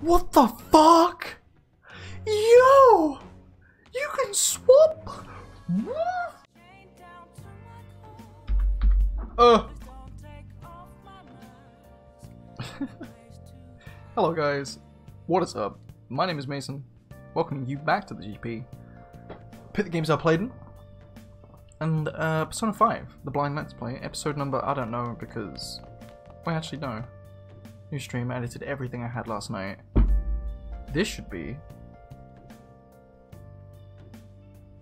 What the fuck? Yo! You can swap? Uh. Hello guys, what is up? My name is Mason, welcoming you back to the GP. Pick the games I played in, and uh, Persona 5, the Blind Let's Play, episode number, I don't know because, I actually know. New stream, edited everything I had last night. This should be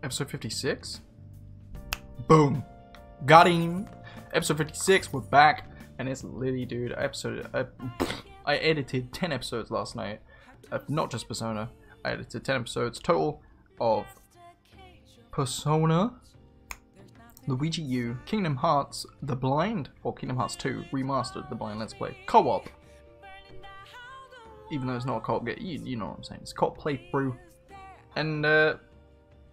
episode 56. Boom. Got him. Episode 56, we're back. And it's Liddy, dude. Episode, uh, I edited 10 episodes last night. Uh, not just Persona. I edited 10 episodes total of Persona, Luigi U, Kingdom Hearts, The Blind, or Kingdom Hearts 2, Remastered, The Blind Let's Play, Co-op, even though it's not a co-op game, you, you know what I'm saying, it's co-op playthrough, and uh,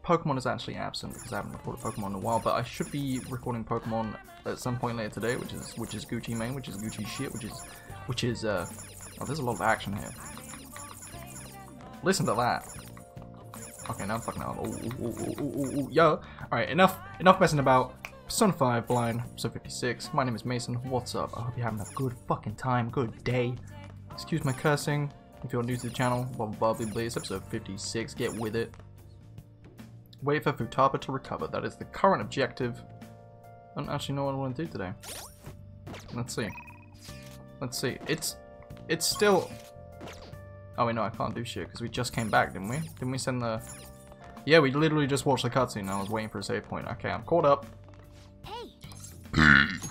Pokemon is actually absent because I haven't recorded Pokemon in a while, but I should be recording Pokemon at some point later today, which is which is Gucci main, which is Gucci shit, which is which is uh oh there's a lot of action here. Listen to that. Okay, now I'm fucking out. Ooh, ooh, ooh, ooh, yo. Alright, enough enough messing about. Persona 5 Blind, episode 56. My name is Mason. What's up? I hope you're having a good fucking time, good day. Excuse my cursing. If you're new to the channel, blah blah blah blah. Episode 56. Get with it. Wait for Futaba to recover. That is the current objective. I don't actually know what I want to do today. Let's see. Let's see. It's it's still... Oh wait, no, I can't do shit because we just came back, didn't we? Didn't we send the... Yeah, we literally just watched the cutscene. I was waiting for a save point. Okay, I'm caught up. Hey.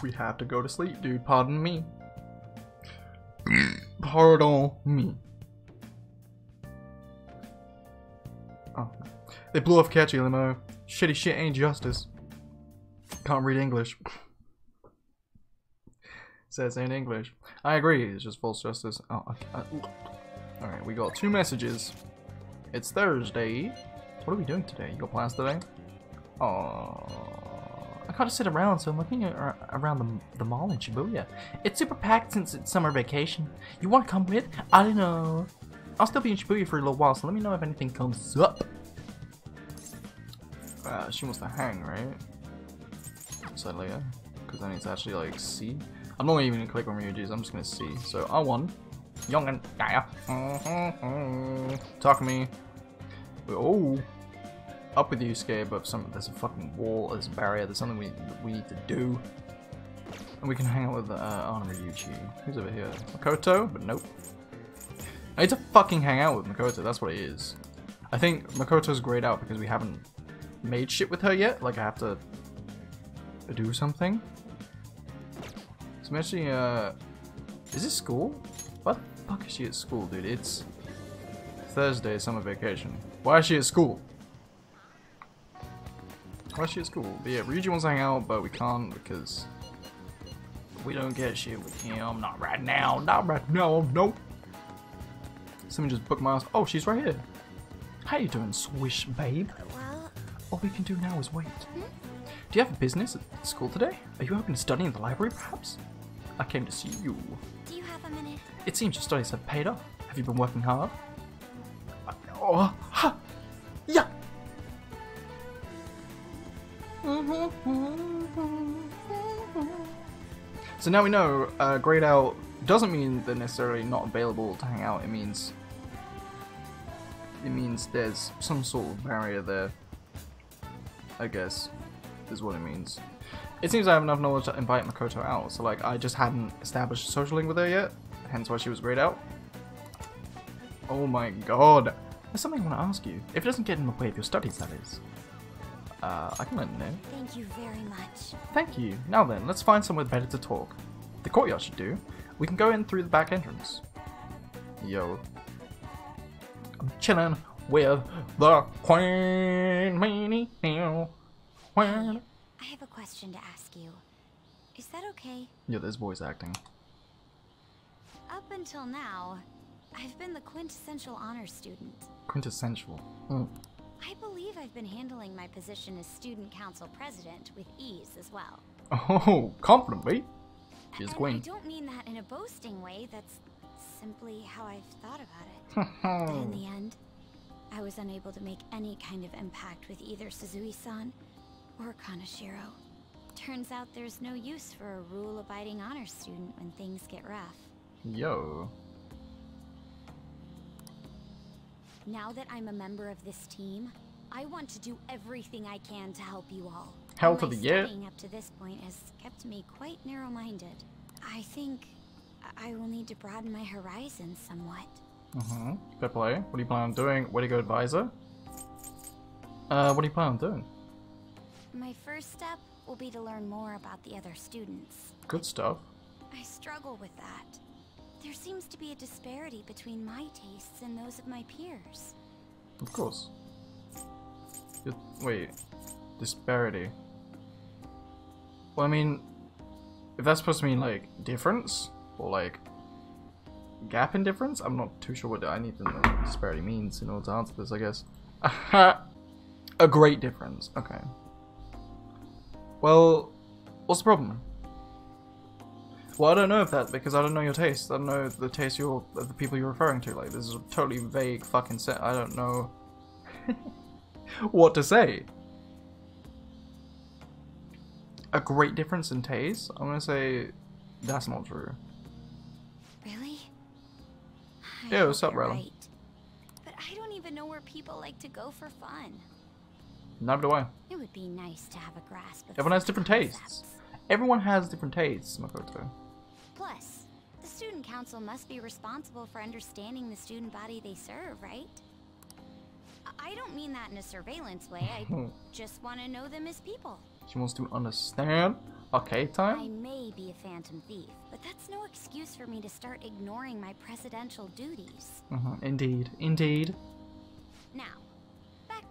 we have to go to sleep, dude. Pardon me. Pardon me. Oh. They blew off Catchy Limo. Shitty shit ain't justice. Can't read English. Says in English. I agree, it's just false justice. Oh, Alright, we got two messages. It's Thursday. What are we doing today? You got plans today? Oh, I gotta sit around, so I'm looking ar around the, the mall in Shibuya. It's super packed since it's summer vacation. You wanna come with? I don't know. I'll still be in Shibuya for a little while, so let me know if anything comes up. Uh, she wants to hang, right? Said later. Because I need to actually, like, see. I'm not even gonna click on Ryuji's, I'm just gonna see. So, I won. Young and Gaia. Talk to me. Oh. Up with you, Scabe, but some there's a fucking wall, there's a barrier, there's something we we need to do. And we can hang out with uh, Anna Ryuji. Who's over here? Makoto? But nope. I need to fucking hang out with Makoto, that's what it is. I think Makoto's grayed out because we haven't made shit with her yet. Like, I have to do something. So I'm actually, uh... Is this school? What the fuck is she at school, dude? It's Thursday, summer vacation. Why is she at school? She at school? But yeah, Ryuji wants to hang out, but we can't because we don't get shit with him. Not right now. Not right now. Nope. Someone just booked my ass. Oh, she's right here. How you doing, swish babe? Well, All we can do now is wait. Hmm? Do you have a business at school today? Are you hoping to study in the library, perhaps? I came to see you. do you have a minute? It seems your studies have paid off. Have you been working hard? Oh, ha! So now we know uh, grayed out doesn't mean they're necessarily not available to hang out. It means it means there's some sort of barrier there. I guess is what it means. It seems I have enough knowledge to invite Makoto out, so like I just hadn't established a social link with her yet, hence why she was grayed out. Oh my god. There's something I want to ask you. If it doesn't get in the way of your studies, that is. Uh, I can let you know. Thank you very much. Thank you. Now then, let's find somewhere better to talk. The courtyard should do. We can go in through the back entrance. Yo. I'm chilling with the Queen Meanie now. I have a question to ask you. Is that okay? Yeah, there's voice acting. Up until now, I've been the quintessential honor student. Quintessential. Hmm. I believe I've been handling my position as student council president with ease as well. Oh, confident, mate. She's and queen. I don't mean that in a boasting way that's simply how I've thought about it. But in the end, I was unable to make any kind of impact with either Suzui-san or Kaneshiro. Turns out there's no use for a rule-abiding honor student when things get rough. Yo. Now that I'm a member of this team, I want to do everything I can to help you all. Hell to the yeah. up to this point has kept me quite narrow-minded. I think I I will need to broaden my horizons somewhat. Mm-hmm. Fair play. What do you plan on doing? Where do you go, advisor? Uh, what do you plan on doing? My first step will be to learn more about the other students. Good stuff. I struggle with that. There seems to be a disparity between my tastes and those of my peers. Of course. You- wait. Disparity. Well, I mean, if that's supposed to mean, like, difference? Or, like, gap in difference? I'm not too sure what I need to know what disparity means in order to answer this, I guess. a great difference. Okay. Well, what's the problem? Well, I don't know if that because I don't know your taste. I don't know the taste you're of the people you're referring to. Like, this is a totally vague fucking set. I don't know what to say. A great difference in taste? I'm gonna say that's not true. Really? Yeah, what's up, you're right. But I don't even know where people like to go for fun. Neither do I. It would be nice to have a grasp of Everyone has different tastes. Everyone has different tastes, Makoto. Plus, the student council must be responsible for understanding the student body they serve, right? I- don't mean that in a surveillance way. I just want to know them as people. She wants to understand. Okay, time. I may be a phantom thief, but that's no excuse for me to start ignoring my presidential duties. hmm Indeed, indeed.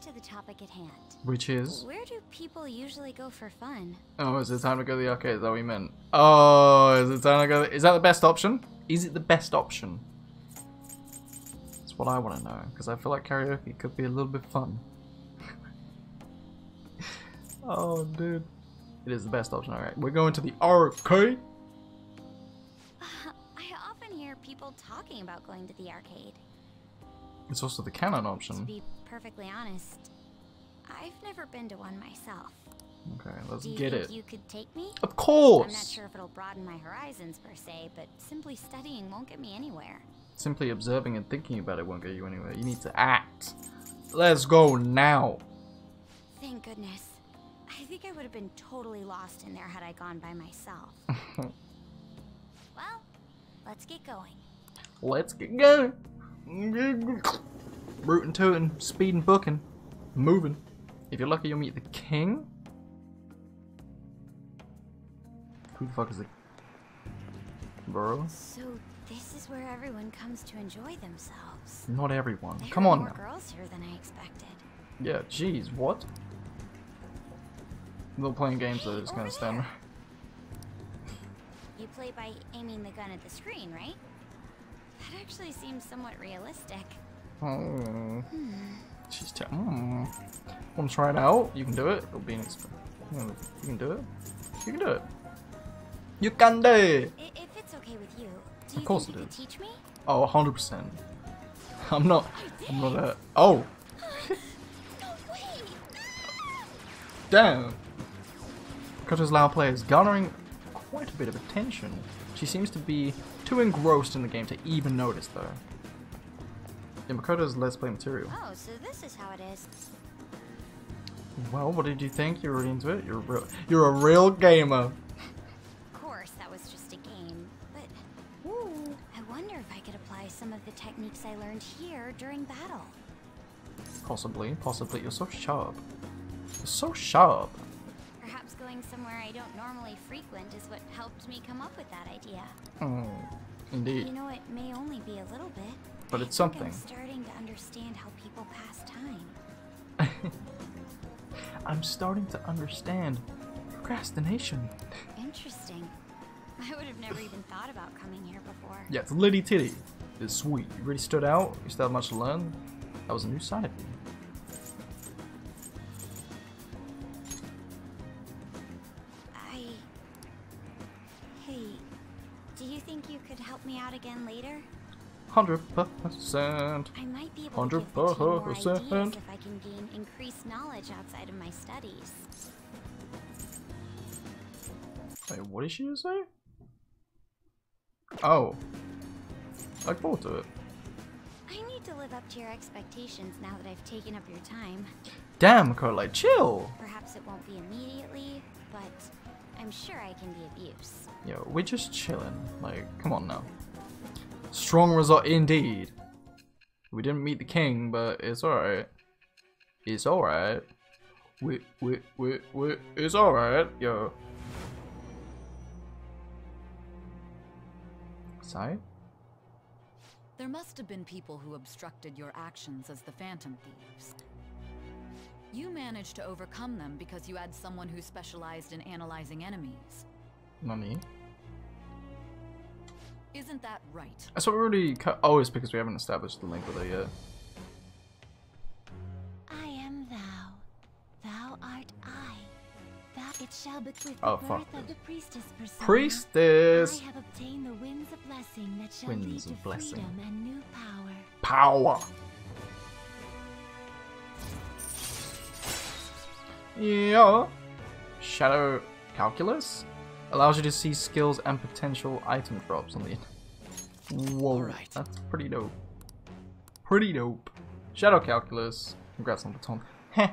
To the topic at hand. Which is. Where do people usually go for fun? Oh, is it time to go to the arcade? Is that what you meant? Oh, is it time to go? Is that the best option? Is it the best option? That's what I want to know because I feel like karaoke could be a little bit fun. oh, dude, it is the best option. All right, we're going to the arcade. Uh, I often hear people talking about going to the arcade. It's also the canon option. To be perfectly honest, I've never been to one myself. Okay, let's Do you get think it. you could take me? Of course. I'm not sure if it'll broaden my horizons per se, but simply studying won't get me anywhere. Simply observing and thinking about it won't get you anywhere. You need to act. Let's go now. Thank goodness. I think I would have been totally lost in there had I gone by myself. well, let's get going. Let's get going. Rootin' tootin', speeding booking, moving. If you're lucky, you'll meet the king. Who the fuck is the bro? So this is where everyone comes to enjoy themselves. Not everyone. There Come on more now. girls here than I expected. Yeah, jeez, what? They're playing games that Hey, are just gonna over stand. You play by aiming the gun at the screen, right? That actually seems somewhat realistic. Oh, she's t- mm. Want to try it out? You can do it. It'll be an exp- You can do it. You can do it. You can do it. If it's okay with you, do you course it you could is. teach me? Oh, 100%. I'm not. I'm not a. Oh, No damn. Koto's loud play is garnering quite a bit of attention. She seems to be too engrossed in the game to even notice, though. Yeah, Makoto's Let's Play material. Oh, so this is how it is. Well, what did you think? You're really into it? You're a real, you're a real gamer. Of course, that was just a game, but Ooh. I wonder if I could apply some of the techniques I learned here during battle. Possibly, possibly. You're so sharp. You're so sharp. Going somewhere I don't normally frequent is what helped me come up with that idea. Oh, indeed. You know, it may only be a little bit. But it's something. I'm starting to understand how people pass time. I'm starting to understand procrastination. Interesting. I would have never even thought about coming here before. Yeah, it's Liddy Titty. It's sweet. You really stood out. You still have much to learn. That was a new side of you. Again later? Hundred percent. I might be able to give the team more ideas 100%. if I can gain increased knowledge outside of my studies. Wait, what did she say? Oh. I to it. I need to live up to your expectations now that I've taken up your time. Damn, Carl, like, chill. Perhaps it won't be immediately, but I'm sure I can be of use. Yo, we're just chilling. Like, come on now. Strong result indeed. We didn't meet the king, but it's alright. It's alright. We, we, we, we, it's alright, yo. Sai? There must have been people who obstructed your actions as the Phantom Thieves. You managed to overcome them because you had someone who specialized in analyzing enemies. Nani? Isn't that right? That's what we already cut. Oh, it's because we haven't established the link with her yet. I am thou. Thou art I. That it shall but with Oh, the fuck birth of the priestess persona. Priestess! I have obtained the winds of blessing that shall Winds lead to blessing. freedom and new power. Power! Yeah. Shadow Calculus allows you to see skills and potential item drops on the. Whoa, Alright. that's pretty dope. Pretty dope. Shadow Calculus. Congrats on the baton. Heh.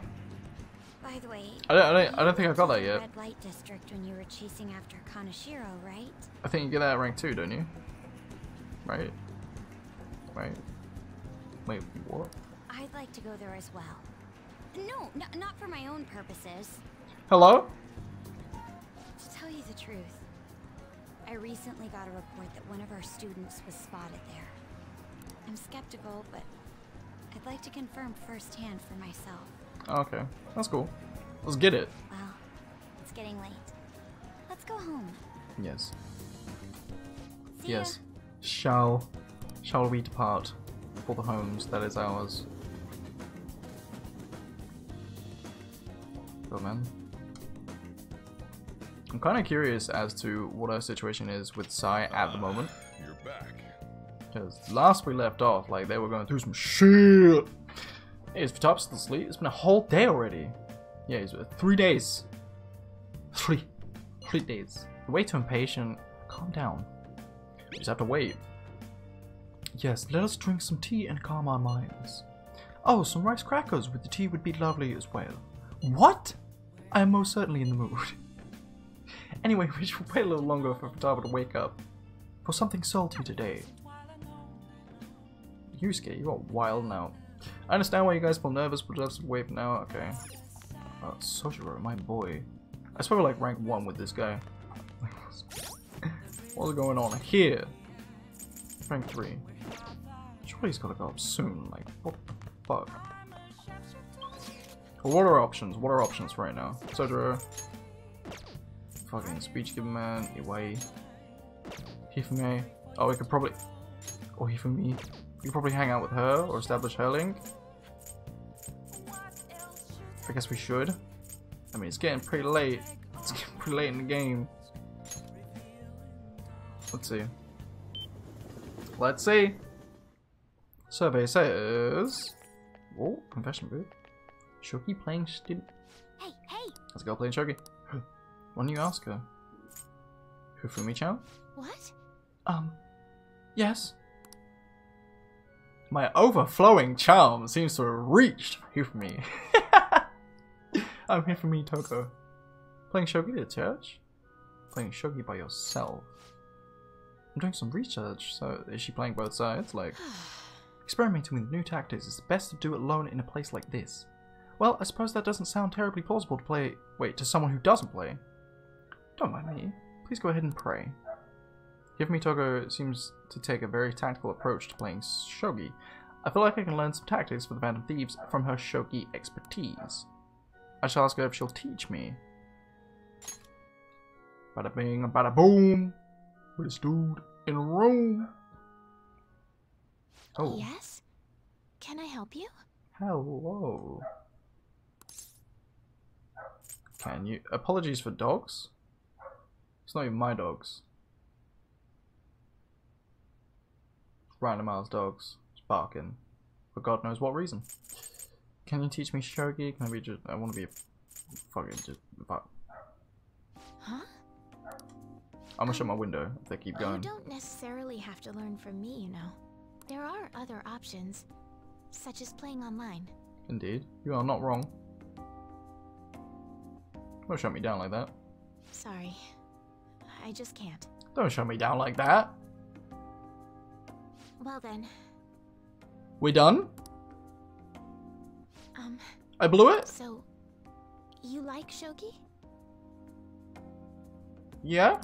By the way, I don't, I don't, I don't think I went got that yet. Red light district when you were chasing after Kaneshiro, right? I think you get that at rank 2, don't you? Right? Right? Wait, what? I'd like to go there as well. No, not for my own purposes. Hello? Truth, I recently got a report that one of our students was spotted there. I'm skeptical, but I'd like to confirm firsthand for myself. Okay, that's cool. Let's get it. Well, it's getting late. Let's go home. Yes. See ya. Yes. Shall shall we depart for the homes that is ours? Go man. I'm kind of curious as to what our situation is with Sai at the moment. You're back. Because last we left off, like, they were going through some shit. Hey, is Vitop still asleep? It's been a whole day already. Yeah, it's uh, three days. Three. Three days. You're way too impatient. Calm down. You just have to wait. Yes, let us drink some tea and calm our minds. Oh, some rice crackers with the tea would be lovely as well. What? I am most certainly in the mood. Anyway, we should wait a little longer for Futaba to wake up. For something salty today. Yusuke, you are wild now. I understand why you guys feel nervous, but just wait now. Okay. Uh, Sojiro, my boy. I suppose like rank 1 with this guy. What's going on here? Rank 3. Surely he's gotta go up soon. Like, what the fuck? What are options? What are options right now? Sojiro. Fucking speech given man. Iwai. Hifumi. Oh, we could probably. Oh, or Hifumi. We could probably hang out with her or establish her link. I guess we should. I mean, it's getting pretty late. It's getting pretty late in the game. Let's see. Let's see. Survey says. Oh, confession booth. Shogi playing student. Hey, hey! Let's go playing Shogi. Why don't you ask her? Hifumi-chan? What? Um, yes. My overflowing charm seems to have reached Hifumi. I'm Hifumi Togo. Playing Shogi at church? Playing Shogi by yourself. I'm doing some research, so is she playing both sides? Like, experimenting with new tactics is best to do it alone in a place like this. Well, I suppose that doesn't sound terribly plausible to play. Wait, to someone who doesn't play. Don't mind me. Please go ahead and pray. Hifumi Togo seems to take a very tactical approach to playing shogi. I feel like I can learn some tactics for the Band of Thieves from her shogi expertise. I shall ask her if she'll teach me. Bada bing, bada boom. With this dude in a room. Oh, Yes? Can I help you? hello. Can you? Apologies for dogs. It's not even my dogs. random dogs barking for God knows what reason. Can you teach me shogi? Can I be just? I want to be a fucking just. But Huh? I'm gonna shut my window if they keep going. You don't necessarily have to learn from me, you know. There are other options, such as playing online. Indeed, you are not wrong. Don't shut me down like that. Sorry. I just can't. Don't shut me down like that. Well then, We done? um, I blew it? so you like shogi? Yeah?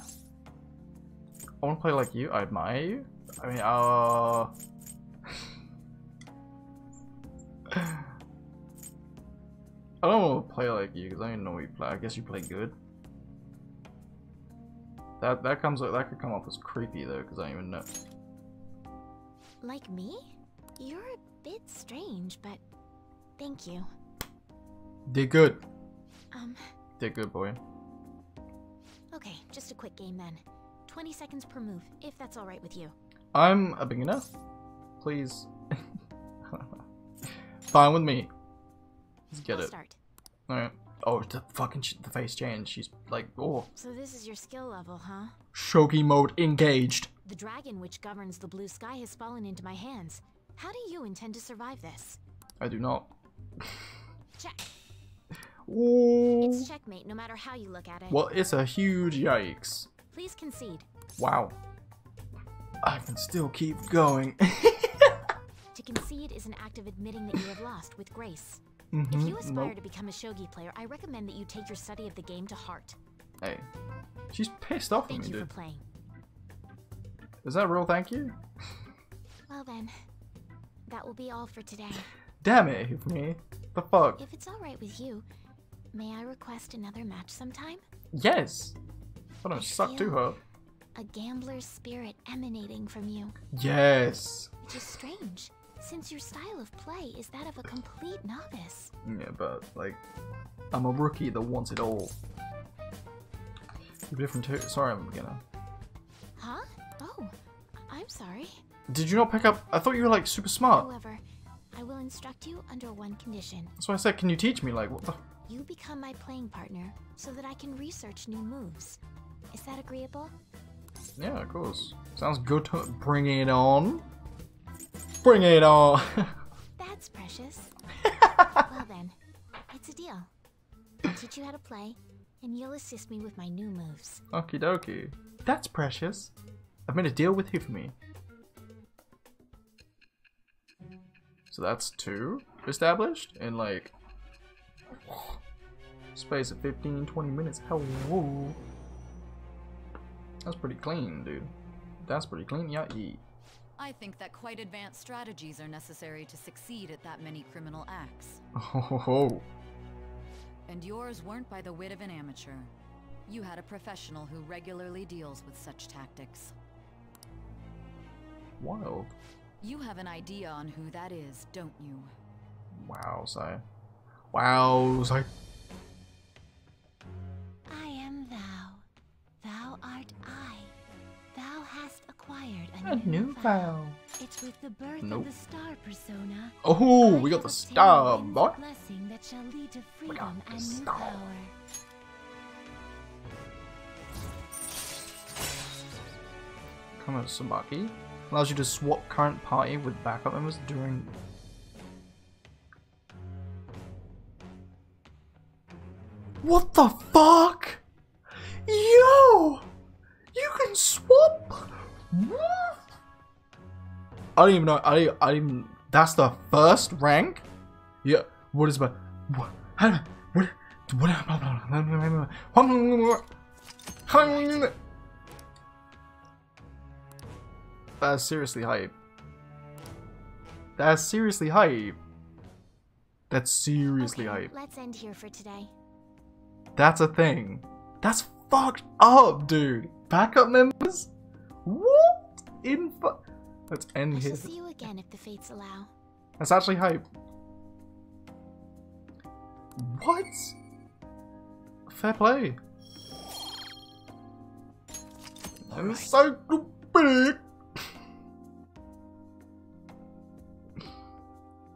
I want to play like you. I admire you. I mean, uh... I don't want to play like you because I don't know you play. I guess you play good. That that comes that could come off as creepy though because I don't even know. Like me? You're a bit strange, but thank you. Did good. Um, Did good, boy. okay, just a quick game then. 20 seconds per move, if that's alright with you. I'm a beginner. Please. Fine with me. Let's get I'll it. start. Alright. Oh, the fucking sh the face changed. She's like, oh, So this is your skill level, huh? Shogi mode engaged. The dragon which governs the blue sky has fallen into my hands. How do you intend to survive this? I do not. Check. Ooh. It's checkmate no matter how you look at it. Well, it's a huge yikes. Please concede. Wow. I can still keep going. To concede is an act of admitting that you have lost with grace. Mhm, If you aspire nope. to become a shogi player, I recommend that you take your study of the game to heart. Hey. She's pissed off at Thank me, you dude. for playing. Is that a real thank you? Well then, that will be all for today. Damn it, Hifumi. The fuck? If it's alright with you, may I request another match sometime? Yes. I don't I suck too hard. A gambler's spirit emanating from you, Yes. which is strange, since your style of play is that of a complete novice. Yeah, but like, I'm a rookie that wants it all. You're different too. Sorry, I'm a beginner. Huh? Oh, I'm sorry. Did you not pick up? I thought you were like super smart. However, I will instruct you under one condition. That's why I said, can you teach me? Like, what the? You become my playing partner so that I can research new moves. Is that agreeable? Yeah, of course. Sounds good. To bring it on. Bring it on. That's precious. well then, it's a deal. I'll teach you how to play, and you'll assist me with my new moves. Okie dokie. That's precious. I've made a deal with Hifumi. So that's two established in like space of 15 20 minutes. Hello. That's pretty clean, dude. That's pretty clean. Yeah, yeah. I think that quite advanced strategies are necessary to succeed at that many criminal acts. Oh, ho, ho. And yours weren't by the wit of an amateur. You had a professional who regularly deals with such tactics. Wild. You have an idea on who that is, don't you? Wow, Si. Wow, a, new vow. It's with the birth Nope. of the star persona. Oh, we got the star, boy. blessing that shall lead to freedom and star. power. Come on, Sabaki. Allows you to swap current party with backup members during. What the fuck? Yo! You can swap? What? I don't even know. I I even. That's the first rank? Yeah. What is my. What? How, what? What? That's seriously hype. That's seriously hype. That's seriously okay, hype. let's end here for today. That's a thing. That's fucked up, dude. Backup members? What? In Let's end here. see you again if the fates allow. That's actually hype. What? Fair play. I'm so big.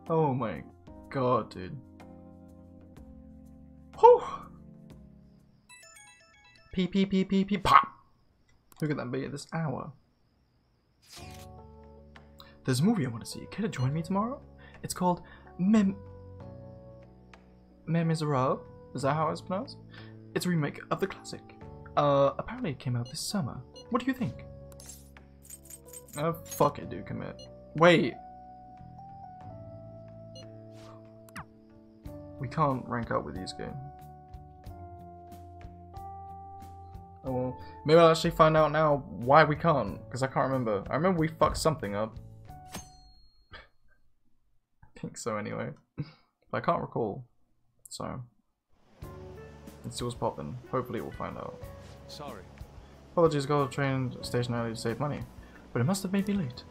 Oh my god, dude. Whew. P P P P P pop. Who could that be at this hour? There's a movie I want to see. Can to join me tomorrow? It's called Mem. Miserables. Is that how it's pronounced? It's a remake of the classic. Uh, apparently it came out this summer. What do you think? Oh, fuck it, dude, commit. Wait. We can't rank up with these games. Oh well, maybe I'll actually find out now why we can't, because I can't remember. I remember we fucked something up. I think so anyway. but I can't recall. So. Let's see what's popping. Hopefully we'll find out. Sorry. Apologies, got a train station early to save money. But it must have made me late.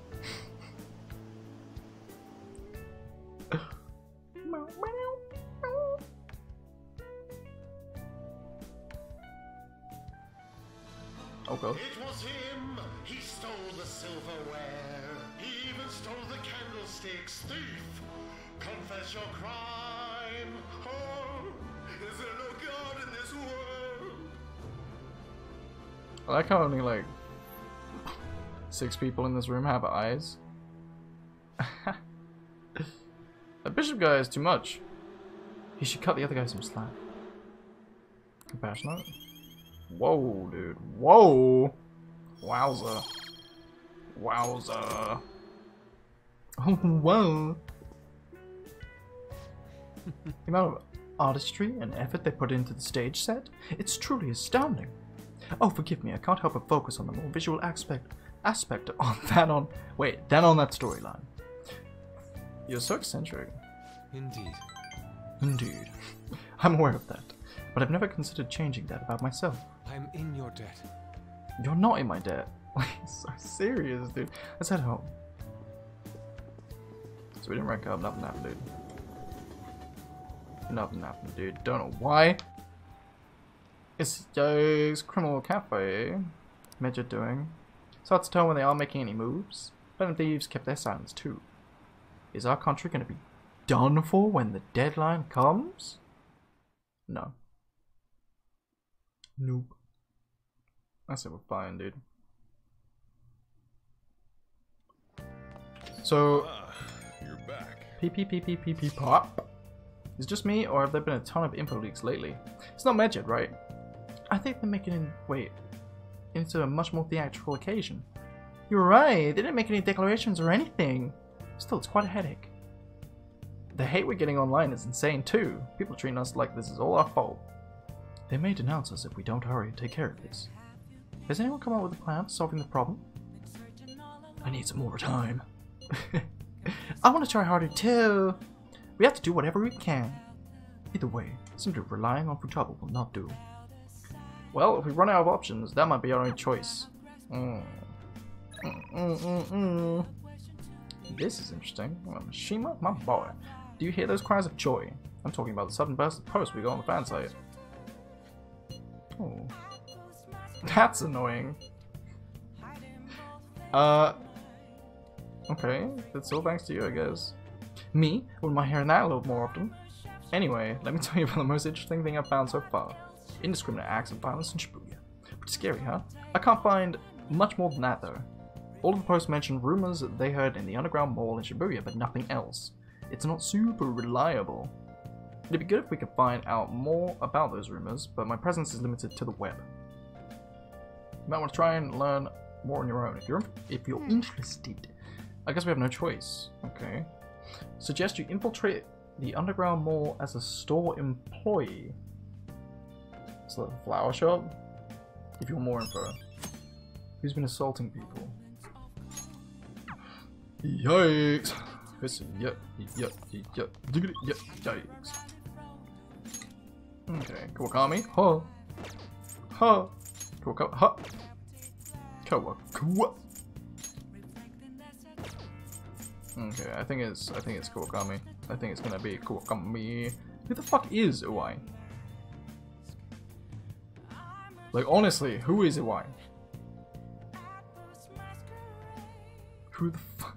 oh god. It was him. He stole the silverware. Candlesticks. Thief, confess your crime. Oh, is there no God in this world? I like how only like six people in this room have eyes. that bishop guy is too much. He should cut the other guy some slack. Compassionate. Whoa, dude. Whoa. Wowza. Wowza. Oh, whoa. the amount of artistry and effort they put into the stage set, it's truly astounding. Oh, forgive me, I can't help but focus on the more visual aspect aspect on that on wait, then on that storyline. You're so eccentric. Indeed. Indeed. I'm aware of that, but I've never considered changing that about myself. I'm in your debt. You're not in my debt. Like, so serious, dude. Let's head home. So we didn't rank up, nothing happened, dude. Nothing happened, dude. Don't know why. It's uh, Yo's Criminal Cafe. Major doing. It's hard to tell when they are making any moves. But the thieves kept their silence too. Is our country going to be done for when the deadline comes? No. Nope. I said we're fine, dude. So, back. P P P P P P pop. Is it just me, or have there been a ton of info leaks lately? It's not Medjed, right? I think they're making it wait into a much more theatrical occasion. You're right. They didn't make any declarations or anything. Still, it's quite a headache. The hate we're getting online is insane too. People treating us like this is all our fault. They may denounce us if we don't hurry and take care of this. Has anyone come up with a plan for solving the problem? I need some more time. I want to try harder too. We have to do whatever we can. Either way, simply relying on Futaba will not do. Well, if we run out of options, that might be our only choice. Mm. Mm, mm. This is interesting. Oh, Shima, my boy. Do you hear those cries of joy? I'm talking about the sudden burst of posts we got on the fan site. Oh. That's annoying. Uh. Okay, that's all thanks to you, I guess. Me? Wouldn't mind hearing that a little more often. Anyway, let me tell you about the most interesting thing I've found so far. Indiscriminate acts of violence in Shibuya. Pretty scary, huh? I can't find much more than that, though. All of the posts mentioned rumors that they heard in the underground mall in Shibuya, but nothing else. It's not super reliable. It'd be good if we could find out more about those rumors, but my presence is limited to the web. You might want to try and learn more on your own if you're if you're hmm. interested. I guess we have no choice. Okay. Suggest you infiltrate the underground mall as a store employee. So the flower shop? If you want more info. Who's been assaulting people? Yikes! Listen, yep, yep, yep, diggity, yep, yikes. Okay, Kawakami, huh? Huh? Kawakami, huh? Kawakua. Okay, I think it's I think it's Kawakami. I think it's gonna be Kawakami. Who the fuck is Uai? Like honestly, who is Uai? Who the fuck?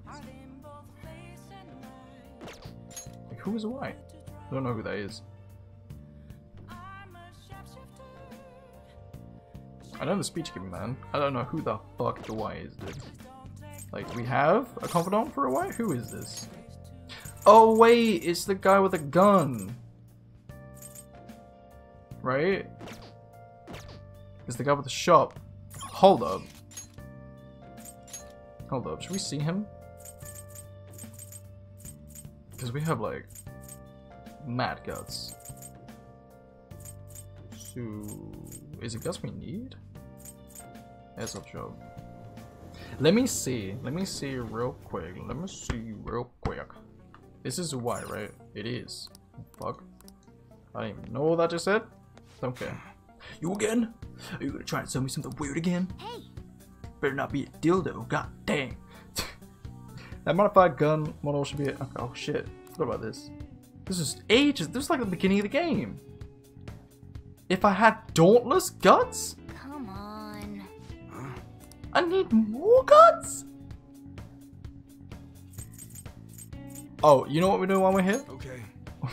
Like, who is white? I don't know who that is. I know the speech giving man. I don't know who the fuck the is, dude. Like, we have a confidant for a white? Who is this? Oh wait, it's the guy with a gun. Right? It's the guy with the shop. Hold up. Hold up, should we see him? Because we have like mad guts. So is it guts we need? Airsoft shop. Let me see. Let me see real quick. Let me see real quick. This is why, right? It is. Fuck. I didn't even know what that just said. Don't care. You again? Are you gonna try and sell me something weird again? Hey, Better not be a dildo. God dang. that modified gun model should be. A, oh shit. What about this? This is ages. This is like the beginning of the game. If I had dauntless guts. I need more guts. Oh, you know what we're doing while we're here? Okay.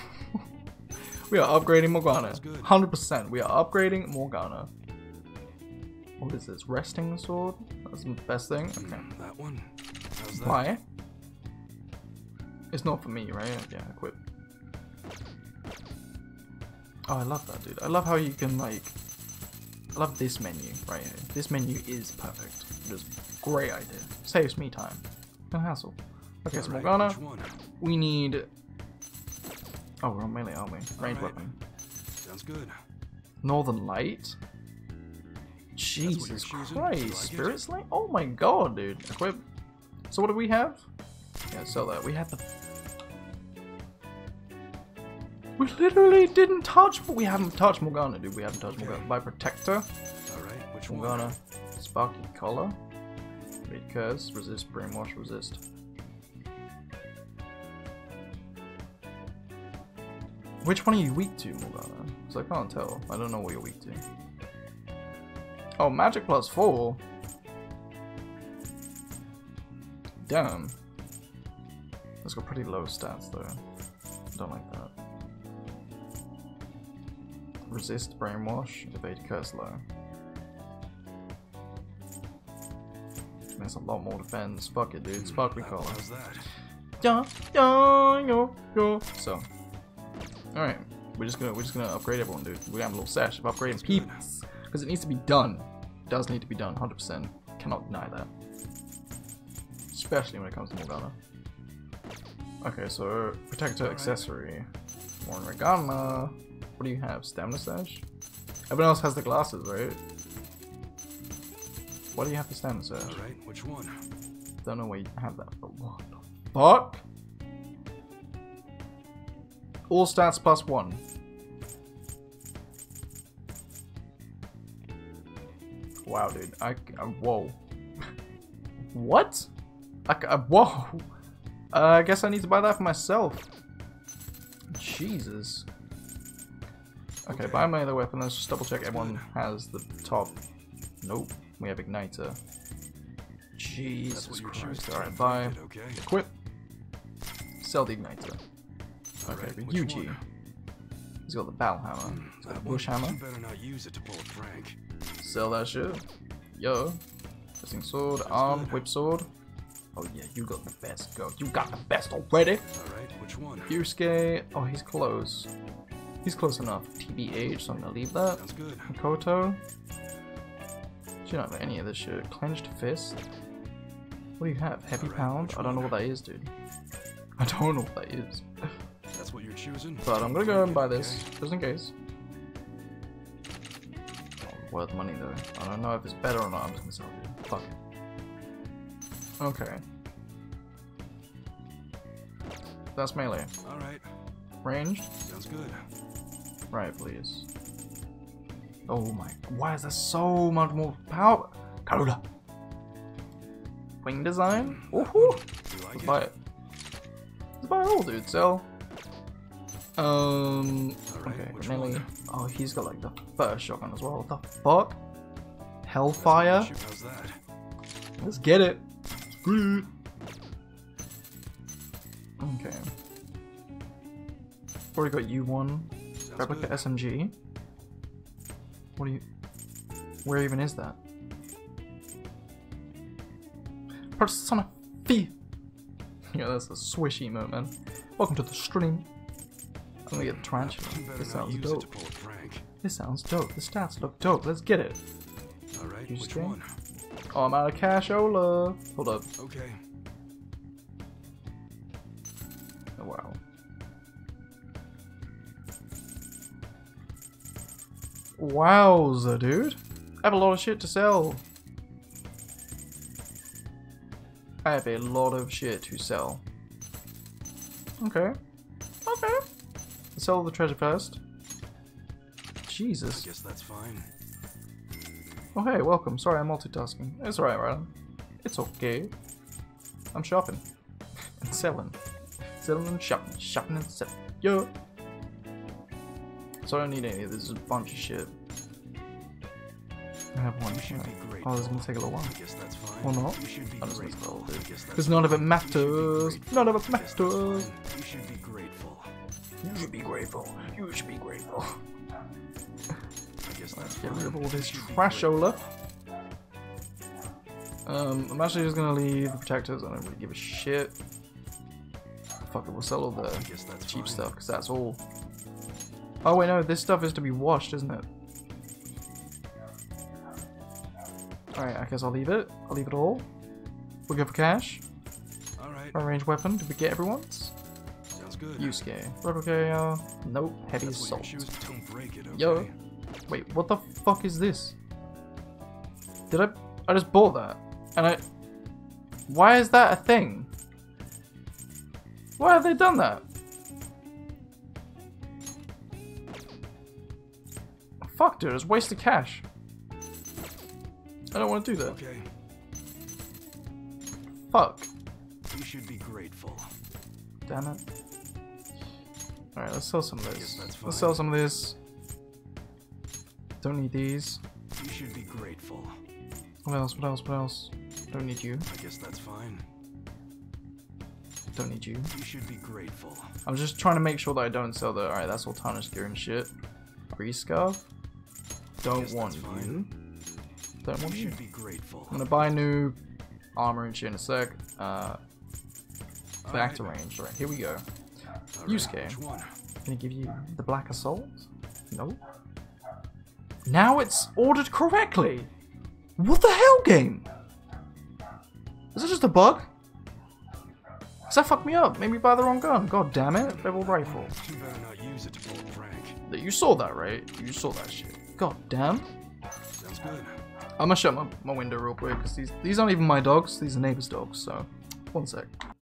We are upgrading Morgana. 100%. We are upgrading Morgana. What is this? Resting sword? That's the best thing? Okay. Hmm, That one. How's that? Why? It's not for me, right? Yeah, equip. Oh, I love that, dude. I love how you can, like... I love this menu right here. This menu is perfect. Is great idea. Saves me time. No hassle. Okay, so Morgana, we need... Oh, we're on melee, aren't we? Ranged Alright. weapon. Sounds good. Northern Light? Jesus? Christ? Spirit Sling? Oh my god, dude. Equip. So what do we have? Yeah, sell that. We have the... We literally didn't touch... But we haven't touched Morgana, dude. We haven't touched Morgana. By Protector. Alright, which one? Sparky Collar. Read Curse. Resist. Brainwash. Resist. Which one are you weak to, Morgana? Because I can't tell. I don't know what you're weak to. Oh, magic plus 4? Damn. That's got pretty low stats though. Don't like that. Resist, brainwash, evade curse low. That's a lot more defense. Fuck it, dude. Sparkly How- collar. How's that? Yeah, yeah, yo. So, all right, we're just gonna we're just gonna upgrade everyone, dude. We have a little sesh of upgrading people because it needs to be done. It does need to be done, 100%. Cannot deny that. Especially when it comes to Morgana. Okay, so protector Alright. accessory. More Morgana. What do you have? Stamina sash. Everyone else has the glasses, right? What do you have for stamina sash? Alright, which one? Don't know where you have that, but what the fuck? All stats plus one. Wow, dude. I, I whoa. what? I, c- uh, whoa. Uh, I guess I need to buy that for myself. Jesus. Okay, Okay. buy my other weapon. Let's just double check everyone has the top. Nope. We have Igniter. Jesus Christ. Alright, buy. Okay. Equip. Sell the Igniter. Okay, Alright, but Yuji. one? He's got the Battle Hammer. Hmm, he's got the Bush Hammer. Better not use it to pull a prank. Sell that shit. Yo. Pressing Sword. Arm. Whip Sword. Oh yeah, you got the best go. You got the best already. Alright, which one? Yusuke. Oh, he's close. He's close enough. TBH, so I'm gonna leave that. Sounds good. Makoto. She don't have any of this shit. Clenched Fist. What do you have? Heavy Pound? I don't know what that is, dude. I don't know what that is. That's what you're choosing. But I'm gonna go and buy this, just in case. Worth money though. I don't know if it's better or not, I'm just gonna sell it. Fuck it. Okay. That's melee. Alright, Range. sounds good. Right, please. Oh my, why is there so much more power? Coda! Wing design? Woohoo! Like Let's buy it. Let's buy it all, dude. Sell. Um. Okay, melee. Oh, he's got like the first shotgun as well. What the fuck? Hellfire? Shoot, How's that? Let's get it. Okay. Already got U1. Sounds Replica good. SMG. What do you... Where even is that? Persona 5! Yeah, that's a swish emote, man. Welcome to the stream. I'm gonna get the tarantula. This sounds use it to dope. pull a prank. This sounds dope. The stats look dope. Let's get it. Alright, which one? Oh, I'm out of cash. Ola. Hold up. Okay. Wowza, dude. I have a lot of shit to sell. I have a lot of shit to sell. Okay. Okay. Let's sell the treasure first. Jesus. I Guess that's fine. Oh hey, welcome. Sorry, I'm multitasking. It's alright, Ryan. It's okay. I'm shopping. and selling. Selling and shopping. Shopping and selling. Yo! So I don't need any of this. This is a bunch of shit. I have one. You should be Right. Oh, this is gonna take a little while. I guess that's fine. Or not. You should be I'm just gonna grateful. scroll, dude. I guess that's Because none of it fine. You should be matters. None of it I guess that's matters. You should be grateful. You should be grateful. You should be grateful. That's Get rid of all this be trashola. Um, I'm actually just gonna leave the protectors. I don't really give a shit. Fuck it, we'll sell all the I guess that's cheap fine. stuff because that's all. Oh wait, no, this stuff is to be washed, isn't it? Alright, I guess I'll leave it. I'll leave it all. We'll go for cash. Alright, A ranged weapon. Did we get everyone's? sounds good. Yusuke. Okay, uh, nope. Heavy That's what assault. Don't break it, okay? Yo. Wait, what the fuck is this? Did I? I just bought that, and I. Why is that a thing? Why have they done that? Fuck, dude, it's wasted cash. I don't want to do that. Okay, Fuck. you should be grateful. Damn it. Alright, let's sell some of this. Let's sell some of this. Don't need these. You should be grateful. What else? What else? What else? Don't need you. I guess that's fine. Don't need you. You should be grateful. I'm just trying to make sure that I don't sell the. Alright, that's all tarnished gear and shit. Free scarf. Don't want you. Fine. Don't want you. should be grateful. I'm gonna buy new armor and shit in a sec. Uh, back to range. Right, here we go. Yusuke. Which one? Gonna give you the Black Assault? No. Now it's ordered correctly! What the hell, game? Is that just a bug? Does that fuck me up? Made me buy the wrong gun. God damn it. Rebel rifle. You better not use it to pull a prank. You saw that, right? You saw that shit. God damn. Sounds good. I'm gonna shut my, my window real quick because these, these aren't even my dogs. These are neighbor's dogs, so. One sec.